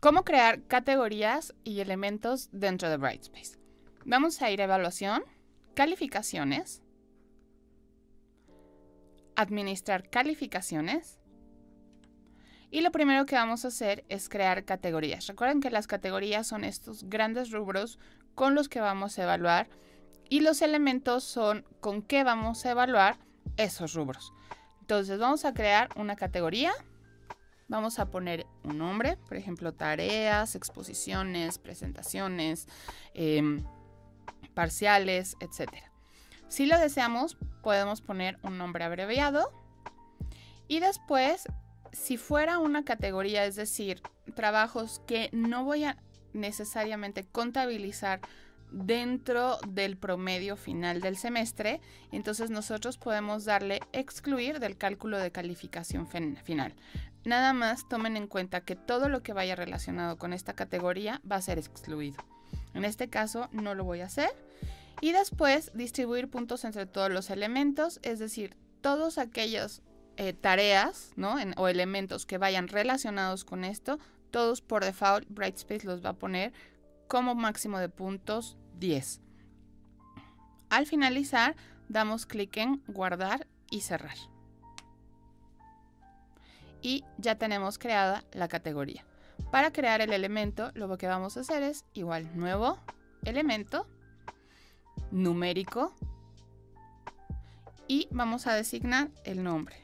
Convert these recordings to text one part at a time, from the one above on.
¿Cómo crear categorías y elementos dentro de Brightspace? Vamos a ir a evaluación, calificaciones, administrar calificaciones. Y lo primero que vamos a hacer es crear categorías. Recuerden que las categorías son estos grandes rubros con los que vamos a evaluar y los elementos son con qué vamos a evaluar esos rubros. Entonces vamos a crear una categoría. Vamos a poner un nombre, por ejemplo, tareas, exposiciones, presentaciones, em, parciales, etc. Si lo deseamos, podemos poner un nombre abreviado. Y después, si fuera una categoría, es decir, trabajos que no voy a necesariamente contabilizar dentro del promedio final del semestre, entonces nosotros podemos darle excluir del cálculo de calificación final. Nada más tomen en cuenta que todo lo que vaya relacionado con esta categoría va a ser excluido. En este caso no lo voy a hacer. Y después distribuir puntos entre todos los elementos, es decir, todos aquellos eh, tareas o elementos que vayan relacionados con esto, todos por default Brightspace los va a poner como máximo de puntos 10. Al finalizar, damos clic en guardar y cerrar. Y ya tenemos creada la categoría. Para crear el elemento, lo que vamos a hacer es igual nuevo elemento numérico y vamos a designar el nombre.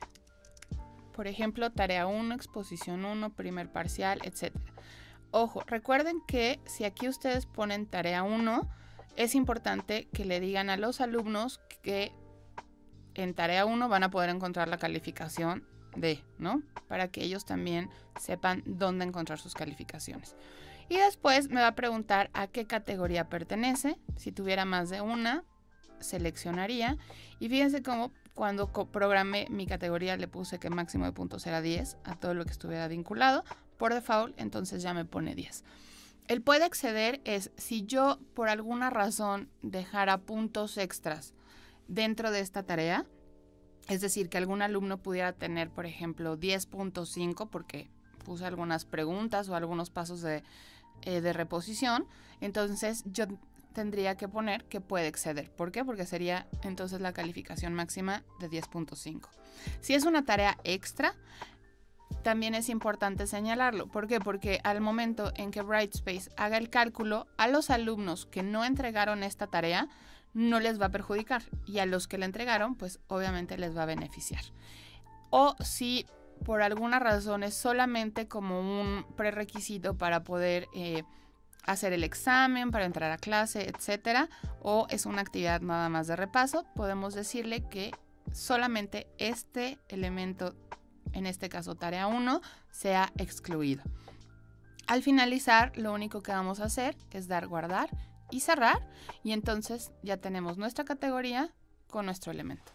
Por ejemplo, tarea 1, exposición 1, primer parcial, etc. Ojo, recuerden que si aquí ustedes ponen tarea 1, es importante que le digan a los alumnos que en tarea 1 van a poder encontrar la calificación ¿no? Para que ellos también sepan dónde encontrar sus calificaciones. Y después me va a preguntar a qué categoría pertenece. Si tuviera más de una, seleccionaría. Y fíjense cómo cuando programé mi categoría le puse que máximo de puntos era 10 a todo lo que estuviera vinculado. Por default, entonces ya me pone 10. El puede acceder es si yo por alguna razón dejara puntos extras dentro de esta tarea, es decir, que algún alumno pudiera tener, por ejemplo, 10.5 porque puse algunas preguntas o algunos pasos de, eh, de reposición, entonces yo tendría que poner que puede exceder. ¿Por qué? Porque sería entonces la calificación máxima de 10.5. Si es una tarea extra, también es importante señalarlo. ¿Por qué? Porque al momento en que Brightspace haga el cálculo, a los alumnos que no entregaron esta tarea no les va a perjudicar y a los que la entregaron, pues obviamente les va a beneficiar. O si por alguna razón es solamente como un prerequisito para poder eh, hacer el examen, para entrar a clase, etcétera, o es una actividad nada más de repaso, podemos decirle que solamente este elemento en este caso tarea 1, sea excluido. Al finalizar, lo único que vamos a hacer es dar guardar y cerrar y entonces ya tenemos nuestra categoría con nuestro elemento.